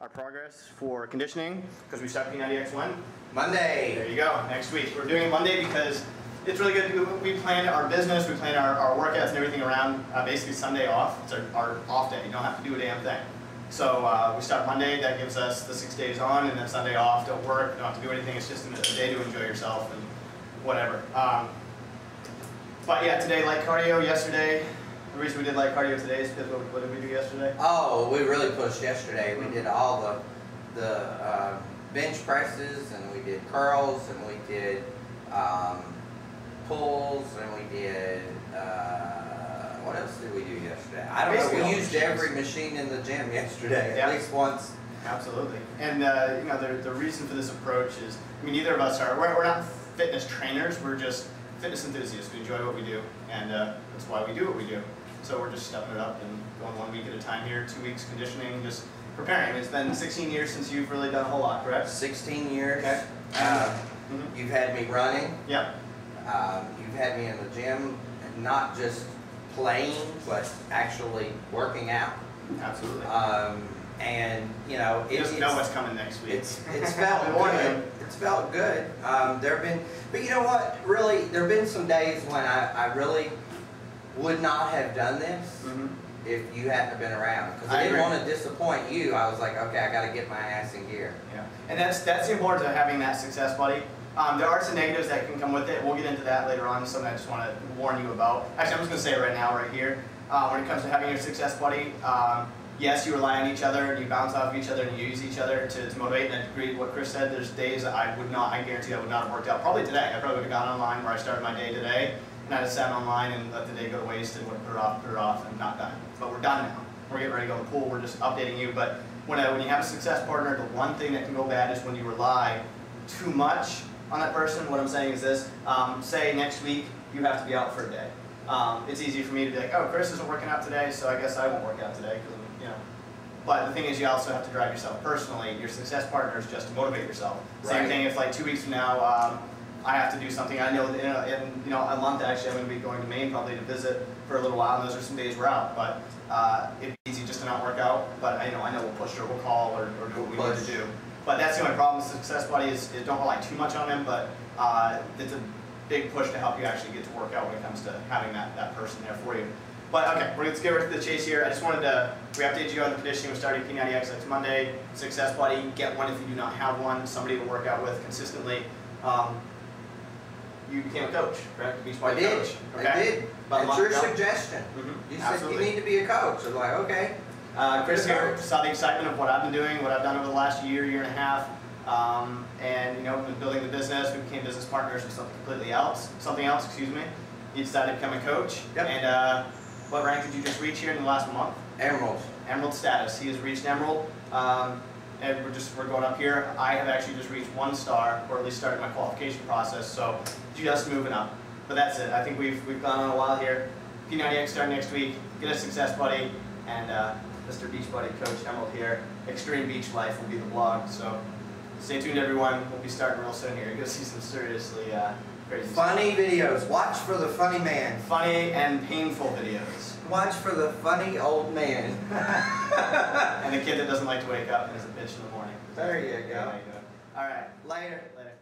our progress for conditioning because we start P90X1 Monday? There you go, next week. We're doing it Monday because it's really good. We- We plan our business, we plan our, our workouts and everything around uh, basically Sunday off. It's our, our off day. You don't have to do a damn thing. So uh, we start Monday. That gives us the six days on, and then Sunday off. Don't work. Don't have to do anything. It's just a day to enjoy yourself and whatever. Um, but yeah, today light cardio. Yesterday, the reason we did light cardio today is because what, what did we do yesterday? Oh, we really pushed yesterday. We did all the the um, bench presses, and we did curls, and we did um, pulls, and we did. Uh, what else did we do yesterday? I don't Basically know. We used machines. every machine in the gym yesterday, Yeah. at least once. Absolutely. And uh, you know, the, the reason for this approach is, I mean, neither of us are, we're, we're not fitness trainers, we're just fitness enthusiasts. We enjoy what we do, and uh, that's why we do what we do. So we're just stepping it up and going one week at a time here, two weeks conditioning, just preparing. It's been 16 years since you've really done a whole lot, correct? 16 years. Okay. Uh, Mhm. you've had me running. Yeah. Um, you've had me in the gym, not just playing, but actually working out. Absolutely. Um, and you know, you it, just it's, know what's coming next week. it's it's felt good. It's felt good. Um, there have been, but you know what? Really, there have been some days when I, I really would not have done this Mhm. if you hadn't been around. Because I I, didn't agree. want to disappoint you. I was like, okay, I got to get my ass in gear. Yeah, and that's that's the importance of having that success buddy. Um, there are some negatives that can come with it. We'll get into that later on. Something I just want to warn you about. Actually, I'm just going to say it right now, right here. Uh, when it comes to having your success buddy, um, yes, you rely on each other and you bounce off of each other and you use each other to, to motivate. And I agree with what Kris said. There's days that I would not, I guarantee, I would not have worked out. Probably today. I probably would have gone online where I started my day today, and I just sat online and let the day go to waste and would put it off, put it off, and not done. But we're done now. We're getting ready to go to the pool. We're just updating you. But when, uh, when you have a success partner, the one thing that can go bad is when you rely too much on that person. What I'm saying is this, um, say next week you have to be out for a day. Um, it's easy for me to be like, oh, Kris isn't working out today, so I guess I won't work out today, because, you know. But the thing is, you also have to drive yourself personally. Your success partner is just to motivate yourself. Same thing if like two weeks from now, um, I have to do something. I know in, a, in you know a month actually, I'm going to be going to Maine probably to visit for a little while, and those are some days we're out. But uh, it'd be easy just to not work out. But I know I know we'll push or we'll call or, or do what we need to do. But that's the only problem with Success Buddy is, is don't rely too much on them, but uh, it's a big push to help you actually get to work out when it comes to having that, that person there for you. But okay, we're let's get right to the chase here. I just wanted to re-update you on the conditioning. We're starting P90X next Monday. Success Buddy, get one if you do not have one, somebody to work out with consistently. Um, you became a coach, correct? Beach I did. coach. I did. About a That's month your ago. suggestion. Mhm, You said absolutely. you need to be a coach. I was like, okay. Uh, Kris here saw the excitement of what I've been doing, what I've done over the last year, year and a half, um, and you know, been building the business. We became business partners with something completely else, something else, excuse me. He decided to become a coach. Yep. And uh, what rank did you just reach here in the last month? Emerald. Emerald status. He has reached Emerald, um, and we're just we're going up here. I have actually just reached one star, or at least started my qualification process. So just moving up. But that's it. I think we've we've gone on a while here. P90X starting next week. Get a success buddy, and uh, Mr. Beachbody Coach Emerald here. Extreme Beach Life will be the blog. So stay tuned, everyone. We'll be starting real soon here. You're gonna see some seriously uh, crazy, stuff. Funny videos. Watch for the funny man. funny and painful videos. Watch for the funny old man. And the kid that doesn't like to wake up and is a bitch in the morning. there you go. how you doing? All right. Later. Later.